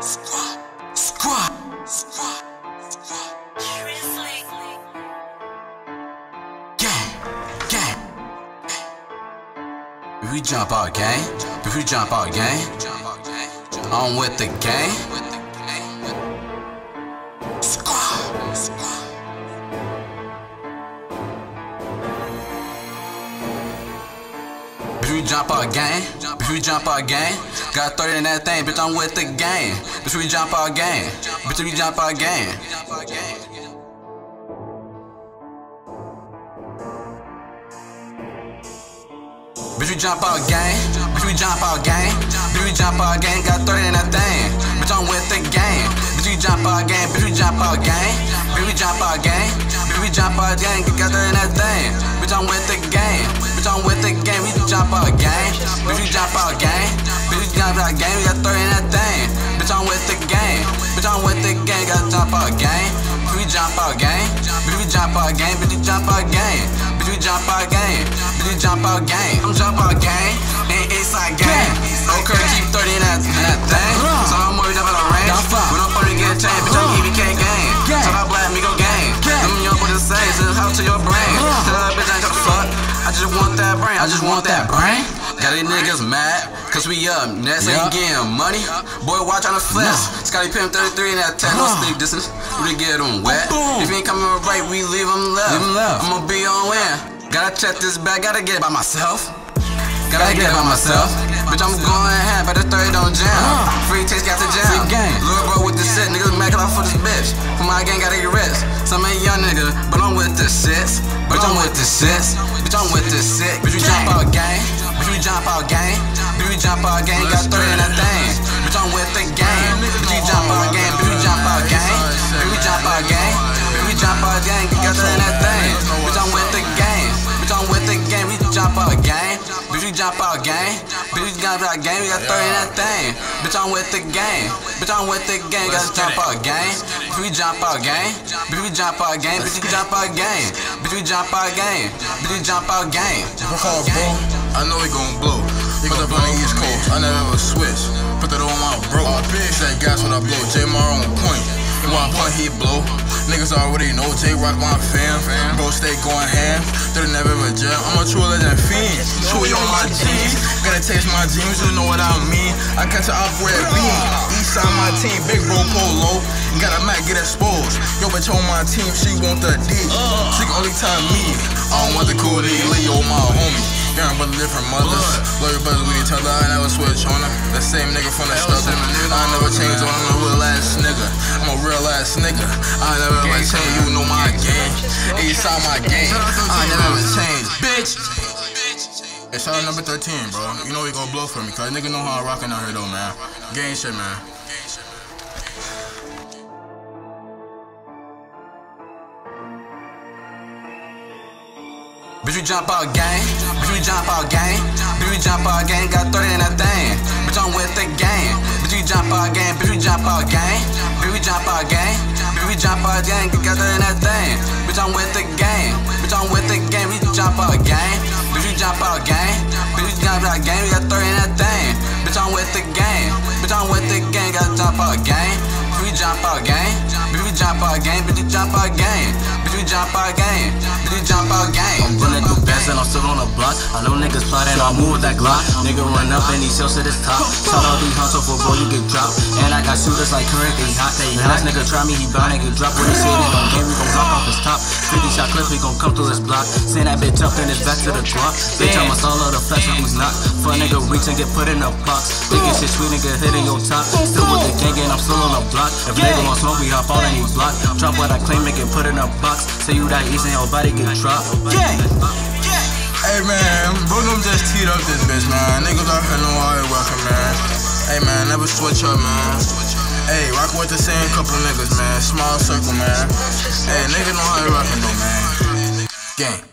Squad, squad, squad, squad. Gang, gang. We jump out, gang. We jump out, gang. On with the gang. Squad, squad. We jump out gang. Bitch, we jump out gang. Got 30 in that thing, bitch, I'm with the gang. Bitch, we jump out gang. Bitch, we jump out gang. Bitch, we jump out gang. Bitch, we jump out gang. Bitch, we jump our gang, got 30 in that thing. Bitch, I'm with the gang. Bitch, we jump out gang. Bitch, we jump out gang. Bitch, we jump out gang. Bitch, we jump out gang. Got 30 in that thing. Bitch, I'm with the gang. Bitch, I'm with the gang. We jump out gang. Bitch, we jump out gang. Bitch, we jump out gang. We got 30 in that thing. Bitch, I'm with the gang. Bitch, I'm with the gang. Got jump out gang. Bitch, we jump out gang. Bitch, we jump out gang. Bitch, we jump out gang. Bitch, we jump out gang. Bitch, we jump out gang. I'm jump out gang. And Eastside gang. Okay, keep 30 in that, in that thing. So I just want that brain. Got these niggas mad, cause we up next, ain't getting money. Boy, watch on the flex. Scottie Pippen 33 in that 10, no speak distance. We get them wet. If you ain't coming right, we leave them left. I'ma be on win. Gotta check this bag, gotta get it by myself. Gotta get it by myself. Bitch, I'm going half, but the 30 don't jam. Free taste got the jam. Lil' bro with the shit, niggas mad cause I for this bitch. For my gang, gotta get rich. Some ain't young nigga, but I'm with the shits. Bitch, I'm with the shits. Bitch, I'm with the shit. Bitch, we jump out gang. Bitch, we jump out gang. Bitch, we jump out gang. Got 30 in that thing. Bitch, I'm with the gang. Bitch, we jump out gang. Bitch, we jump out gang. Bitch, we jump out gang. Bitch, we jump out gang. Got 30 in that thing. Bitch, I'm with the gang. Bitch, I'm with the gang. We jump out gang. Bitch, we jump out gang. Bitch, we jump out gang. We got 30 in that thing. Bitch, I'm with the gang. Bitch, I'm with the gang. Gotta jump out gang. Bitch, we jump out gang. Bitch, we jump out gang. Bitch, we jump out gang. Bitch, we jump out gang. Bitch, we jump out gang. Work hard, bro. I know we gon' blow. Put up on the East Coast, I never ever switch. Put that on my bro. That gas when I blow. J Mar on point. One point he blow. Niggas already know J Rock my fam. Bro stay going ham. They never ever jam. I'm a true legend fiend. My jeans. Gotta taste my jeans, you know what I mean. I catch her up where it be. East side my team, big bro polo. Got a Mac get exposed. Yo, bitch on my team, she want the D. She can only time me. I don't want the cool D. Leo, my homie. Young brother, different mothers. Lawyer brothers with each other, I never switch on her. The same nigga from the struggle. I never change on I'm a real ass nigga. I'm a real ass nigga. I never ever change, you know my game. East side my game. I never ever change, bitch. Hey, shout out number 13, bro. You know he gon' blow for me, cause nigga know how I rockin' out here though, man. Gang shit, man. Bitch, we jump out gang. Bitch, we jump out gang. Bitch, we jump out gang. Got 30 in that thing. Bitch, I'm with the gang. Bitch, we jump out gang. Bitch, we jump out gang. Bitch, we jump out gang. Bitch, we jump out gang. Got 30 in that thing. Bitch, I'm with the gang. Bitch, I'm with the gang. We jump out gang. Jump out gang. Bitch, we jump out gang. We got 30 in that thing. Bitch, I'm with the gang. Bitch, I'm with the gang. Gotta jump out gang. We jump out gang. Bitch, we jump out gang. Bitch, we jump out gang. We jump out gang. Bitch, we jump out gang. I'm running through bands and I'm still on the block. I know niggas plotting, I'll move with that Glock. Nigga run up and he sells to this top. Shout out these hunts for bro, you get dropped. And I got shooters like current, they hot. They last nigga try me, he bound to get dropped. When he say they gon' game, we gon' drop off his top. 50 shot clips, we gon' come through this block. Send that bitch up and it's back to the drop. Bitch, I'm a solo the flex these knock. Fun nigga reach and get put in a box. Thinking shit sweet nigga hitting your top. Still with the gang and I'm still on the block. If nigga want smoke, we hop all in these block. Drop what I claim, make it put in a box. Say you that easy, your body get dropped. Gang. Hey man, them just teed up this bitch, man. Niggas out here know how they working, man. Hey man, never switch up, man. Hey, rock with the same couple niggas, man. Small circle, man. Hey, niggas know how they rockin' though, man. Gang.